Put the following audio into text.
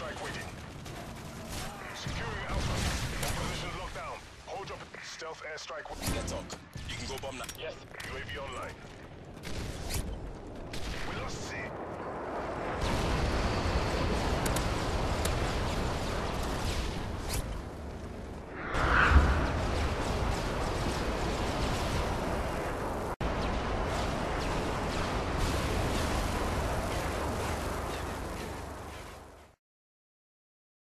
strike waiting. Securing Alpha. All locked down. Hold up. Stealth airstrike. Let's talk. You can go bomb now. Yes. UAV on